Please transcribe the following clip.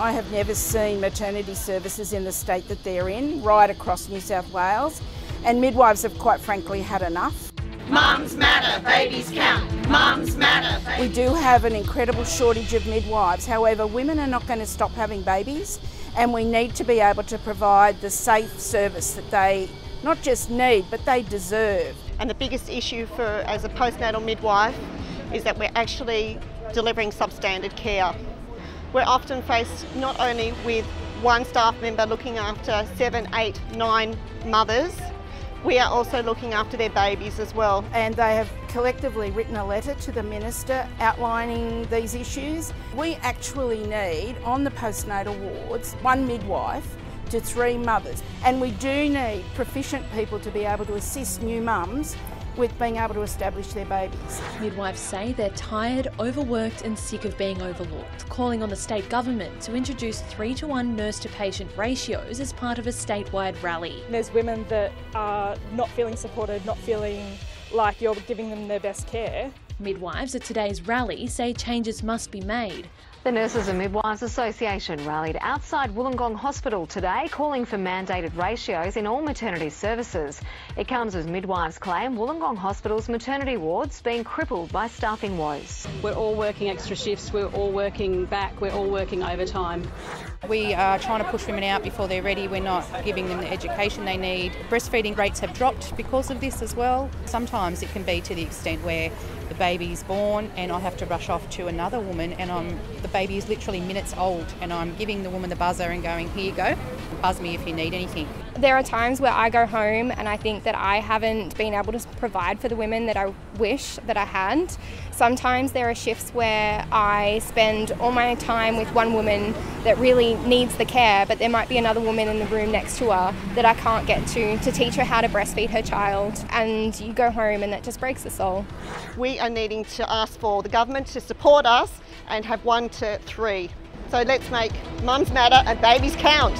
I have never seen maternity services in the state that they're in, right across New South Wales, and midwives have quite frankly had enough. Mums matter, babies count. Mums matter. We do have an incredible shortage of midwives, however, women are not going to stop having babies, and we need to be able to provide the safe service that they not just need, but they deserve. And the biggest issue for as a postnatal midwife is that we're actually delivering substandard care. We're often faced not only with one staff member looking after seven, eight, nine mothers, we are also looking after their babies as well. And they have collectively written a letter to the Minister outlining these issues. We actually need, on the postnatal wards, one midwife to three mothers. And we do need proficient people to be able to assist new mums with being able to establish their babies. Midwives say they're tired, overworked, and sick of being overlooked, calling on the state government to introduce three to one nurse to patient ratios as part of a statewide rally. There's women that are not feeling supported, not feeling like you're giving them their best care. Midwives at today's rally say changes must be made. The Nurses and Midwives Association rallied outside Wollongong Hospital today, calling for mandated ratios in all maternity services. It comes as midwives claim Wollongong Hospital's maternity wards being crippled by staffing woes. We're all working extra shifts, we're all working back, we're all working overtime. We are trying to push women out before they're ready. We're not giving them the education they need. Breastfeeding rates have dropped because of this as well. Sometimes it can be to the extent where the baby's born and I have to rush off to another woman and I'm, the baby is literally minutes old and I'm giving the woman the buzzer and going, here you go, buzz me if you need anything. There are times where I go home and I think that I haven't been able to provide for the women that I wish that I had. Sometimes there are shifts where I spend all my time with one woman that really needs the care, but there might be another woman in the room next to her that I can't get to to teach her how to breastfeed her child. And you go home and that just breaks the soul. We are needing to ask for the government to support us and have one to three. So let's make mums matter and babies count.